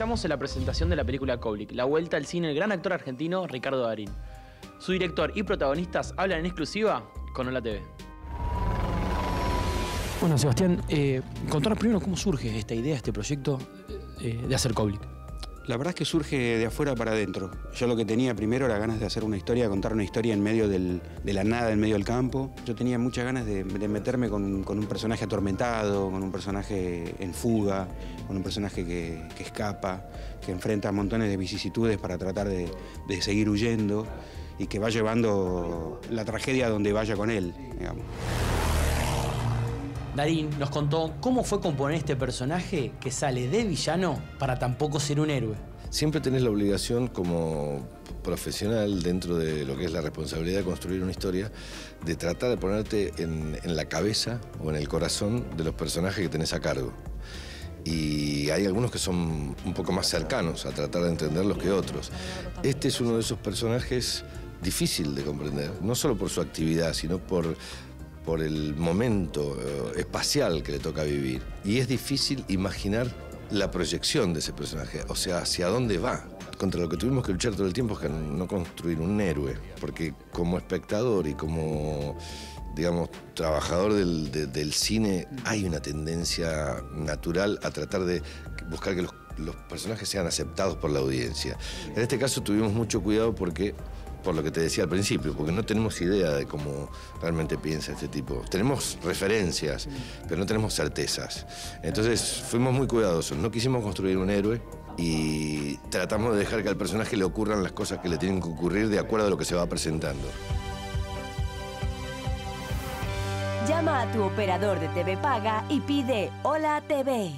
Estamos en la presentación de la película Koblik, la vuelta al cine del gran actor argentino Ricardo Darín. Su director y protagonistas hablan en exclusiva con Hola TV. Bueno, Sebastián, eh, contanos primero cómo surge esta idea, este proyecto eh, de hacer Koblik. La verdad es que surge de afuera para adentro. Yo lo que tenía primero era ganas de hacer una historia, contar una historia en medio de la nada, en medio del campo. Yo tenía muchas ganas de, meterme con, un personaje atormentado, con un personaje en fuga, con un personaje que, escapa, que enfrenta montones de vicisitudes para tratar de, de seguir huyendo y que va llevando la tragedia donde vaya con él. Darín nos contó cómo fue componer este personaje que sale de villano para tampoco ser un héroe. Siempre tenés la obligación como profesional dentro de lo que es la responsabilidad de construir una historia, de tratar de ponerte en, la cabeza o en el corazón de los personajes que tenés a cargo. Y hay algunos que son un poco más cercanos a tratar de entenderlos que otros. Este es uno de esos personajes difícil de comprender, no solo por su actividad, sino por por el momento eh, espacial que le toca vivir. Y es difícil imaginar la proyección de ese personaje, o sea, hacia dónde va. Contra lo que tuvimos que luchar todo el tiempo es que no construir un héroe, porque como espectador y como, digamos, trabajador del, cine, hay una tendencia natural a tratar de buscar que los personajes sean aceptados por la audiencia. En este caso tuvimos mucho cuidado porque por lo que te decía al principio, porque no tenemos idea de cómo realmente piensa este tipo. Tenemos referencias, pero no tenemos certezas. Entonces fuimos muy cuidadosos, no quisimos construir un héroe y tratamos de dejar que al personaje le ocurran las cosas que le tienen que ocurrir de acuerdo a lo que se va presentando. Llama a tu operador de TV Paga y pide Hola TV.